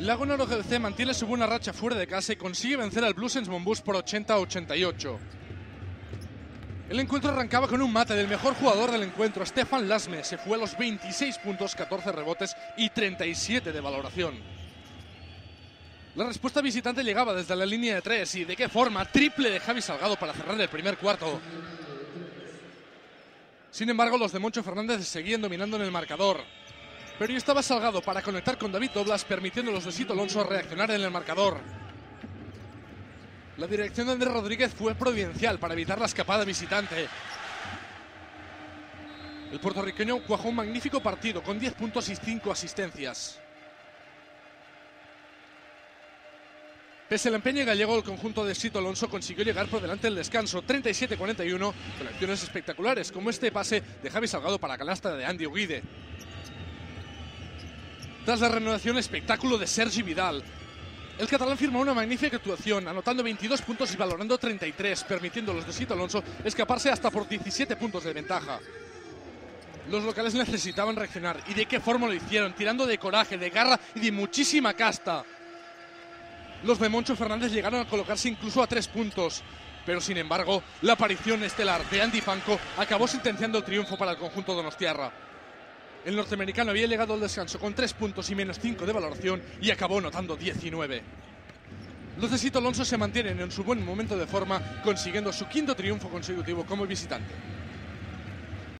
El Laguna GC mantiene su buena racha fuera de casa y consigue vencer al Blues Monbus por 80 a 88. El encuentro arrancaba con un mate del mejor jugador del encuentro, Stefan Lasme. Se fue a los 26 puntos, 14 rebotes y 37 de valoración. La respuesta visitante llegaba desde la línea de tres y de qué forma, triple de Javi Salgado para cerrar el primer cuarto. Sin embargo, los de Moncho Fernández seguían dominando en el marcador. Pero estaba Salgado para conectar con David Doblas, permitiendo a los de Sito Alonso reaccionar en el marcador. La dirección de Andrés Rodríguez fue providencial para evitar la escapada visitante. El puertorriqueño cuajó un magnífico partido con 10 puntos y 5 asistencias. Pese al empeño gallego, el conjunto de Sito Alonso consiguió llegar por delante del descanso 37-41 con acciones espectaculares como este pase de Javi Salgado para canasta de Andy Oguide. Tras la renovación, espectáculo de Sergi Vidal, el catalán firmó una magnífica actuación, anotando 22 puntos y valorando 33, permitiendo a los de Sito Alonso escaparse hasta por 17 puntos de ventaja. Los locales necesitaban reaccionar, y de qué forma lo hicieron, tirando de coraje, de garra y de muchísima casta. Los de Moncho Fernández llegaron a colocarse incluso a tres puntos, pero sin embargo, la aparición estelar de Andy Panco acabó sentenciando el triunfo para el conjunto donostiarra. El norteamericano había llegado al descanso con 3 puntos y menos 5 de valoración y acabó anotando 19. Los de Sito Alonso se mantienen en su buen momento de forma, consiguiendo su quinto triunfo consecutivo como visitante.